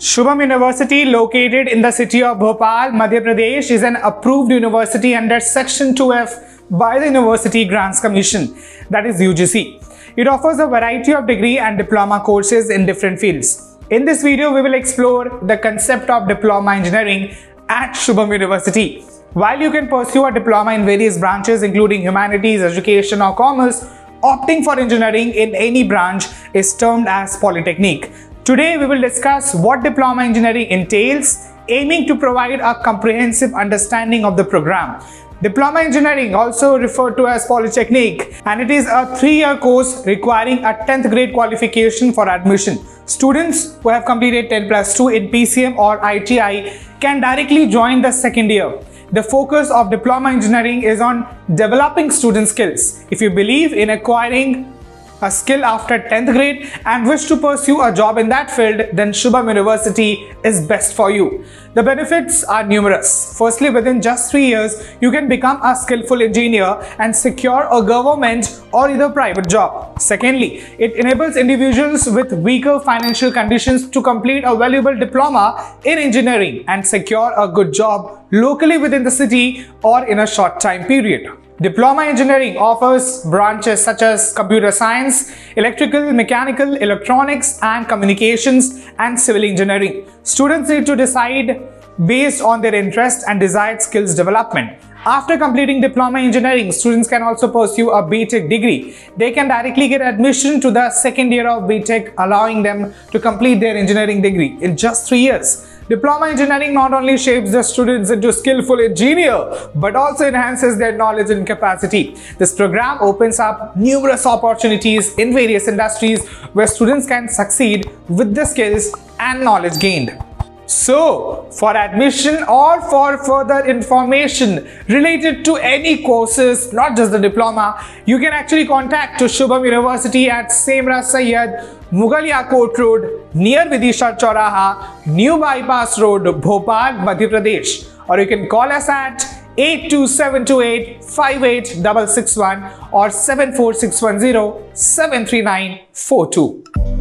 Shubham University, located in the city of Bhopal, Madhya Pradesh, is an approved university under Section 2F by the University Grants Commission, that is UGC. It offers a variety of degree and diploma courses in different fields. In this video, we will explore the concept of diploma engineering at Shubham University. While you can pursue a diploma in various branches, including humanities, education, or commerce, opting for engineering in any branch is termed as polytechnic. Today, we will discuss what diploma engineering entails, aiming to provide a comprehensive understanding of the program. Diploma engineering, also referred to as polytechnic, and it is a three-year course requiring a 10th grade qualification for admission. Students who have completed 10 plus 2 in PCM or ITI can directly join the second year. The focus of diploma engineering is on developing student skills. If you believe in acquiring a skill after 10th grade and wish to pursue a job in that field, then Shubham University is best for you. The benefits are numerous. Firstly, within just three years, you can become a skillful engineer and secure a government or either private job. Secondly, it enables individuals with weaker financial conditions to complete a valuable diploma in engineering and secure a good job locally within the city or in a short time period. Diploma engineering offers branches such as computer science, electrical, mechanical, electronics and communications and civil engineering. Students need to decide based on their interest and desired skills development. After completing diploma engineering, students can also pursue a BTech degree. They can directly get admission to the second year of BTech, allowing them to complete their engineering degree in just three years. Diploma engineering not only shapes the students into skillful engineer, but also enhances their knowledge and capacity. This program opens up numerous opportunities in various industries where students can succeed with the skills and knowledge gained. So, for admission or for further information related to any courses, not just the diploma, you can actually contact to Shubham University at Semra Sayyad, Mughaliya Kot Road, near Vidisha Chauraha, New Bypass Road, Bhopal, Madhya Pradesh. Or you can call us at 82728 58661 or 74610 73942.